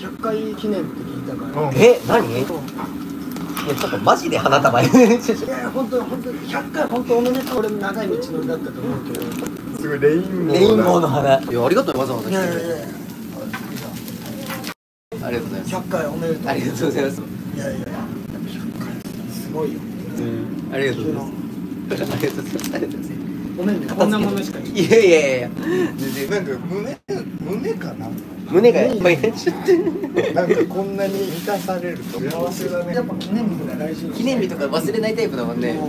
100回記念って聞いたから、うん。え何？いやちょっとマジで花束いや本当本当100回本当おめでとう俺も長い道のりだったと思うけど。すごいレインボーレインボーのの花。いやありがとうわざわざいやいやいや。ありがとうございます。100回おめでとう。ありがとうございます。いやいや100回すごいよ。うございますありがとうございます。ありがとうございますごめんねこんなものしか言いやいやいや。全然なんか胸胸かな？胸がいっぱいちょっなんかこんなに満たされると幸せだねやっぱ記念日が大事と記念日とか忘れないタイプだもんね